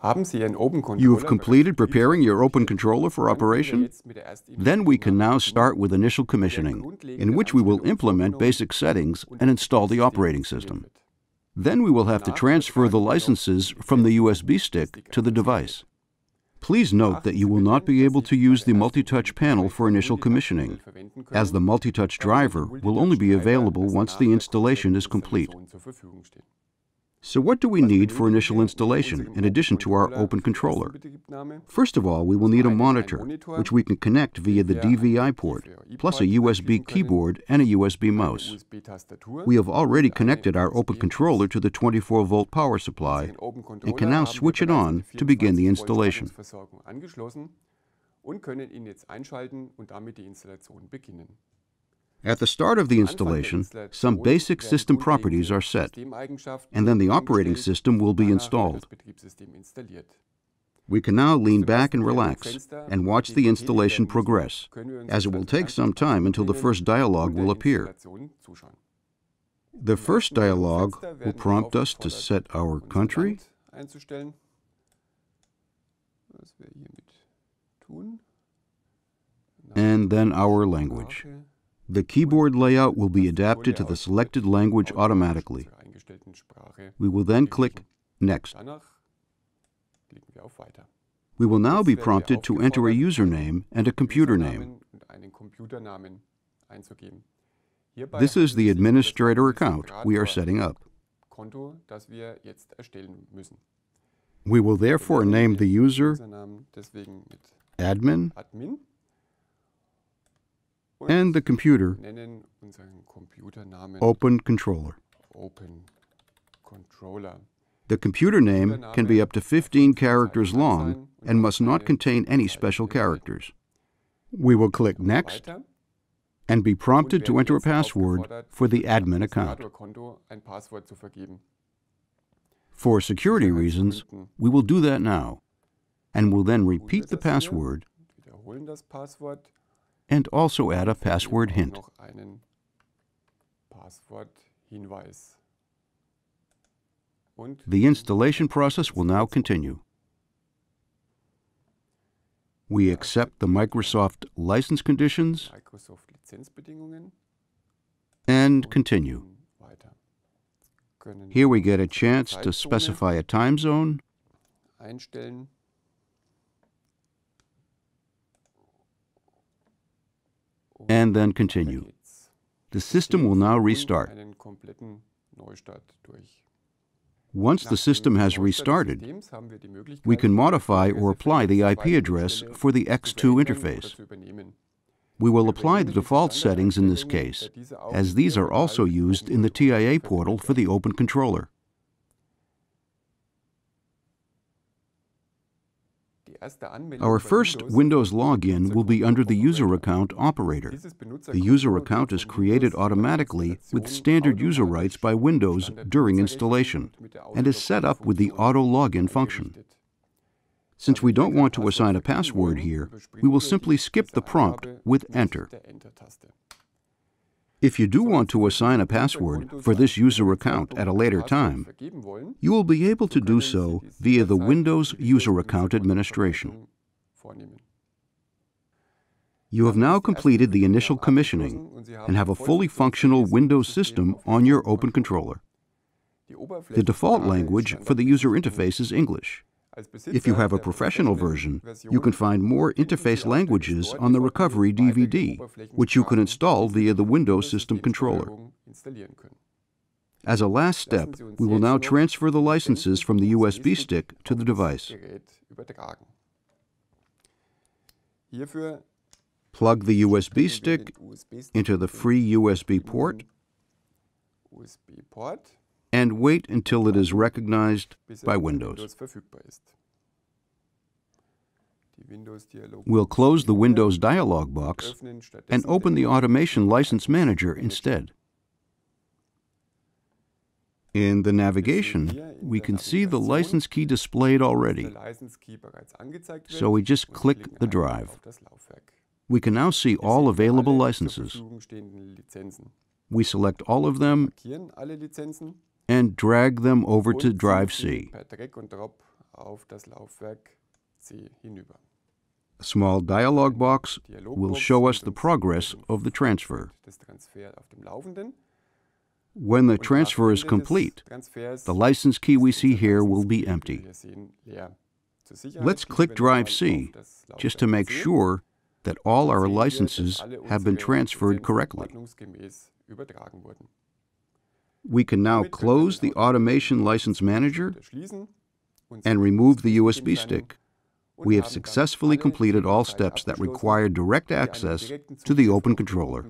You have completed preparing your Open Controller for operation? Then we can now start with initial commissioning, in which we will implement basic settings and install the operating system. Then we will have to transfer the licenses from the USB stick to the device. Please note that you will not be able to use the multi-touch panel for initial commissioning, as the multi-touch driver will only be available once the installation is complete. So what do we need for initial installation, in addition to our Open Controller? First of all, we will need a monitor, which we can connect via the DVI port, plus a USB keyboard and a USB mouse. We have already connected our Open Controller to the 24-volt power supply and can now switch it on to begin the installation. At the start of the installation, some basic system properties are set, and then the operating system will be installed. We can now lean back and relax and watch the installation progress, as it will take some time until the first dialog will appear. The first dialog will prompt us to set our country, and then our language. The keyboard layout will be adapted to the selected language automatically. We will then click Next. We will now be prompted to enter a username and a computer name. This is the administrator account we are setting up. We will therefore name the user admin and the computer Open Controller. The computer name can be up to 15 characters long and must not contain any special characters. We will click Next and be prompted to enter a password for the admin account. For security reasons, we will do that now and will then repeat the password and also add a password hint. The installation process will now continue. We accept the Microsoft license conditions and continue. Here we get a chance to specify a time zone and then continue. The system will now restart. Once the system has restarted, we can modify or apply the IP address for the X2 interface. We will apply the default settings in this case, as these are also used in the TIA portal for the Open Controller. Our first Windows login will be under the user account operator. The user account is created automatically with standard user rights by Windows during installation and is set up with the auto login function. Since we don't want to assign a password here, we will simply skip the prompt with Enter. If you do want to assign a password for this user account at a later time, you will be able to do so via the Windows User Account Administration. You have now completed the initial commissioning and have a fully functional Windows system on your Open Controller. The default language for the user interface is English. If you have a professional version, you can find more interface languages on the recovery DVD, which you can install via the Windows System Controller. As a last step, we will now transfer the licenses from the USB stick to the device. Plug the USB stick into the free USB port and wait until it is recognized by Windows. We'll close the Windows dialog box and open the Automation License Manager instead. In the navigation, we can see the license key displayed already, so we just click the drive. We can now see all available licenses. We select all of them and drag them over to drive C. A small dialog box will show us the progress of the transfer. When the transfer is complete, the license key we see here will be empty. Let's click Drive C just to make sure that all our licenses have been transferred correctly. We can now close the Automation License Manager and remove the USB stick. We have successfully completed all steps that require direct access to the Open Controller.